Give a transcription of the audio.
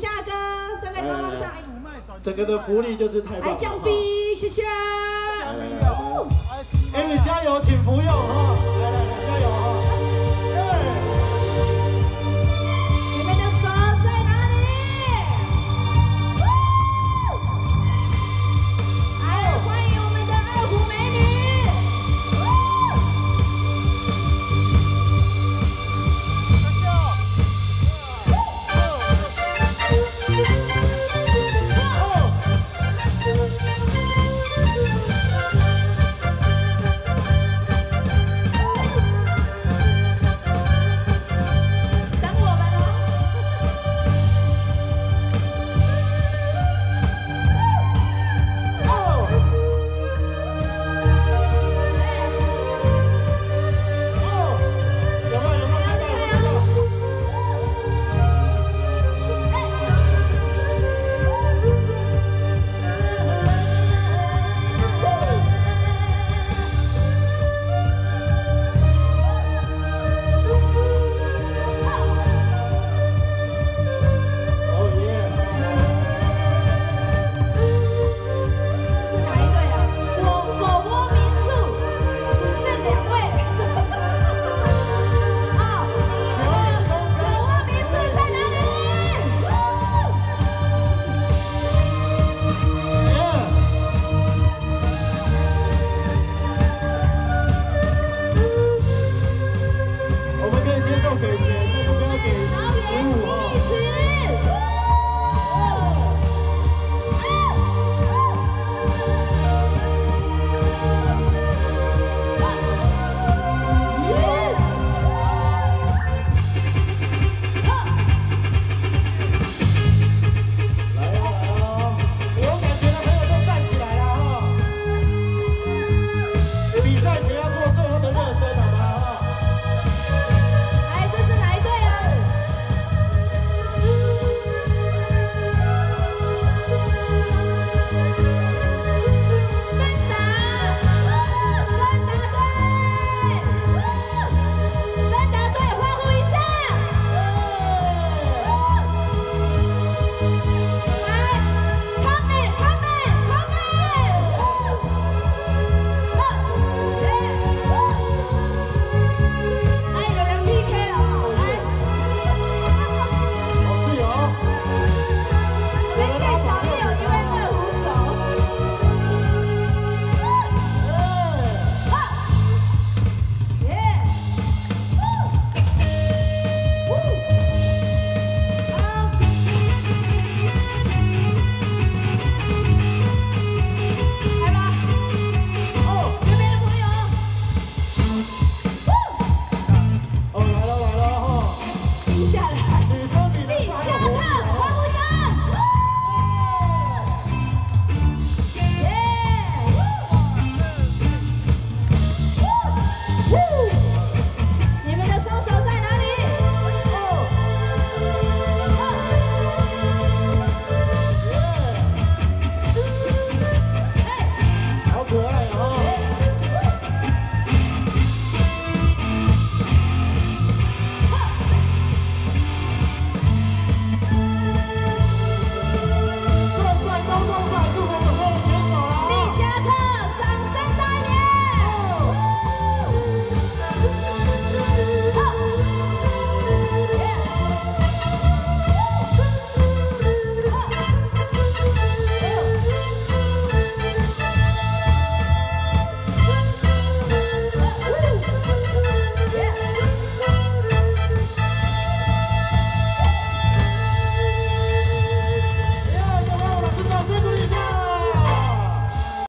夏哥站在高台上。整个的福利就是太棒了来降 b 谢谢。哦艾米加油请不要